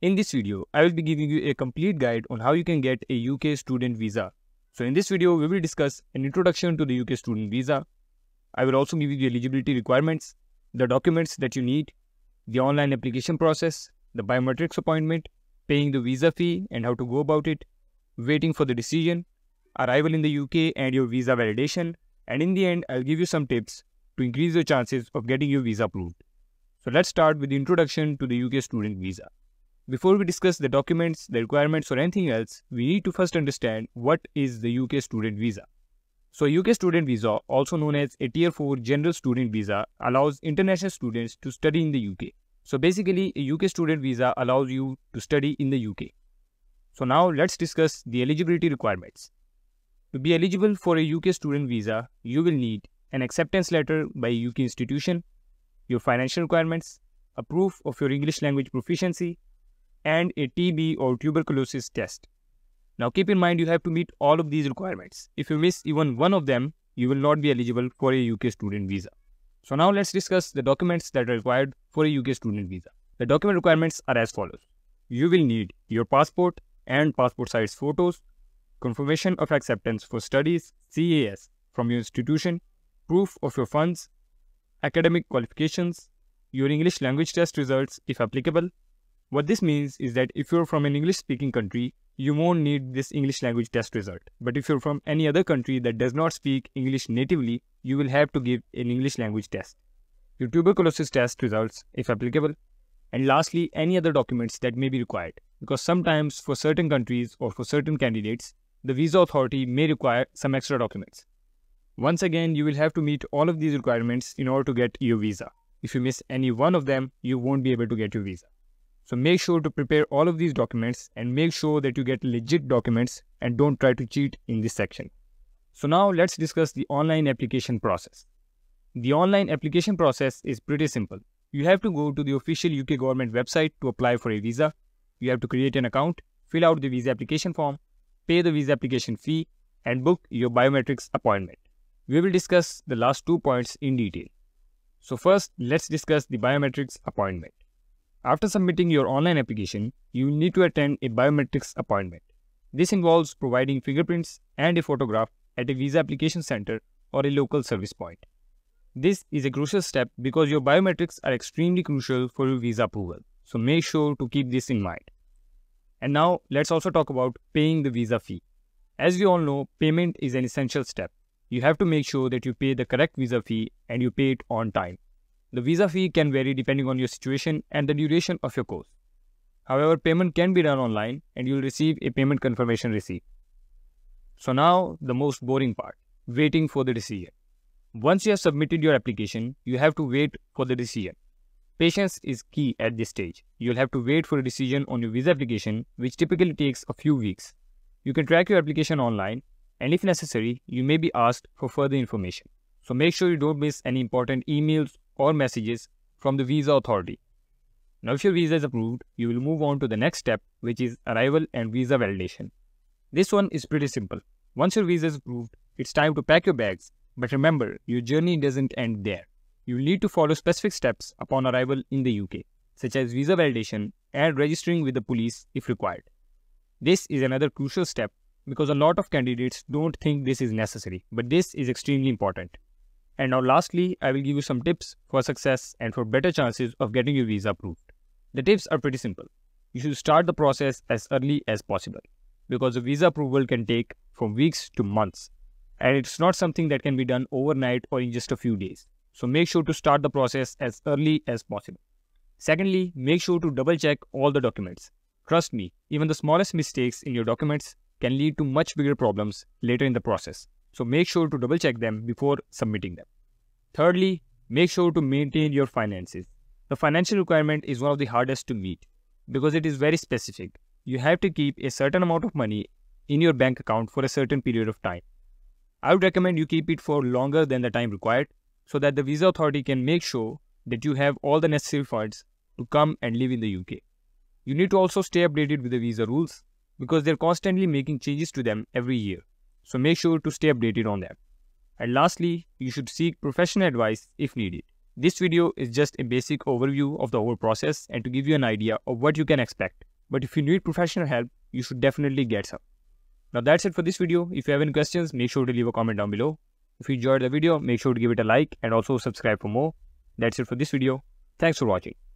In this video, I will be giving you a complete guide on how you can get a UK student visa. So in this video, we will discuss an introduction to the UK student visa. I will also give you the eligibility requirements, the documents that you need, the online application process, the biometrics appointment, paying the visa fee and how to go about it, waiting for the decision, arrival in the UK and your visa validation, and in the end, I'll give you some tips to increase your chances of getting your visa approved. So let's start with the introduction to the UK student visa. Before we discuss the documents, the requirements or anything else, we need to first understand what is the UK student visa. So UK student visa, also known as a Tier 4 general student visa, allows international students to study in the UK. So basically, a UK student visa allows you to study in the UK. So now let's discuss the eligibility requirements. To be eligible for a UK student visa, you will need an acceptance letter by a UK institution, your financial requirements, a proof of your English language proficiency, and a TB or tuberculosis test. Now keep in mind you have to meet all of these requirements. If you miss even one of them, you will not be eligible for a UK student visa. So now let's discuss the documents that are required for a UK student visa. The document requirements are as follows. You will need your passport and passport size photos, confirmation of acceptance for studies, CAS, from your institution, proof of your funds, academic qualifications, your English language test results if applicable, what this means is that if you're from an English speaking country, you won't need this English language test result. But if you're from any other country that does not speak English natively, you will have to give an English language test. Your tuberculosis test results, if applicable. And lastly, any other documents that may be required. Because sometimes for certain countries or for certain candidates, the visa authority may require some extra documents. Once again, you will have to meet all of these requirements in order to get your visa. If you miss any one of them, you won't be able to get your visa. So make sure to prepare all of these documents and make sure that you get legit documents and don't try to cheat in this section. So now let's discuss the online application process. The online application process is pretty simple. You have to go to the official UK government website to apply for a visa. You have to create an account, fill out the visa application form, pay the visa application fee, and book your biometrics appointment. We will discuss the last two points in detail. So first, let's discuss the biometrics appointment. After submitting your online application, you will need to attend a biometrics appointment. This involves providing fingerprints and a photograph at a visa application center or a local service point. This is a crucial step because your biometrics are extremely crucial for your visa approval, so make sure to keep this in mind. And now let's also talk about paying the visa fee. As we all know, payment is an essential step. You have to make sure that you pay the correct visa fee and you pay it on time. The visa fee can vary depending on your situation and the duration of your course. However, payment can be done online and you'll receive a payment confirmation receipt. So now the most boring part, waiting for the decision. Once you have submitted your application, you have to wait for the decision. Patience is key at this stage. You'll have to wait for a decision on your visa application, which typically takes a few weeks. You can track your application online, and if necessary, you may be asked for further information. So make sure you don't miss any important emails or messages from the visa authority. Now if your visa is approved, you will move on to the next step which is arrival and visa validation. This one is pretty simple. Once your visa is approved, it's time to pack your bags. But remember, your journey doesn't end there. You will need to follow specific steps upon arrival in the UK, such as visa validation and registering with the police if required. This is another crucial step because a lot of candidates don't think this is necessary, but this is extremely important. And now lastly, I will give you some tips for success and for better chances of getting your visa approved. The tips are pretty simple. You should start the process as early as possible because the visa approval can take from weeks to months and it's not something that can be done overnight or in just a few days. So make sure to start the process as early as possible. Secondly, make sure to double check all the documents. Trust me, even the smallest mistakes in your documents can lead to much bigger problems later in the process. So make sure to double check them before submitting them. Thirdly, make sure to maintain your finances. The financial requirement is one of the hardest to meet because it is very specific. You have to keep a certain amount of money in your bank account for a certain period of time. I would recommend you keep it for longer than the time required so that the visa authority can make sure that you have all the necessary funds to come and live in the UK. You need to also stay updated with the visa rules because they're constantly making changes to them every year. So make sure to stay updated on that. And lastly, you should seek professional advice if needed. This video is just a basic overview of the whole process and to give you an idea of what you can expect. But if you need professional help, you should definitely get some. Now that's it for this video. If you have any questions, make sure to leave a comment down below. If you enjoyed the video, make sure to give it a like and also subscribe for more. That's it for this video. Thanks for watching.